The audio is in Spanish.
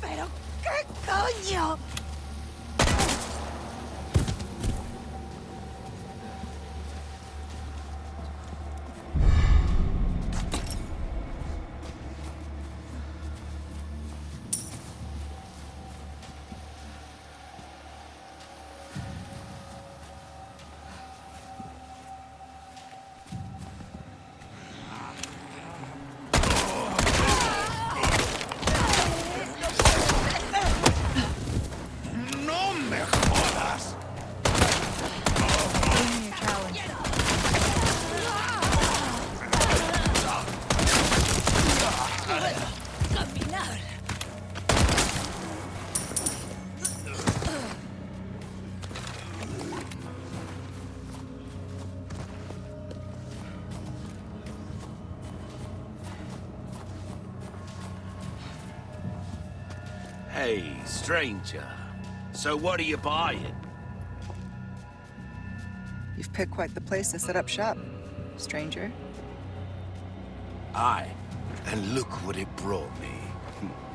¿Pero qué coño? Hey, stranger. So what are you buying? You've picked quite the place to set up shop, stranger. Aye. And look what it brought me. Hmm.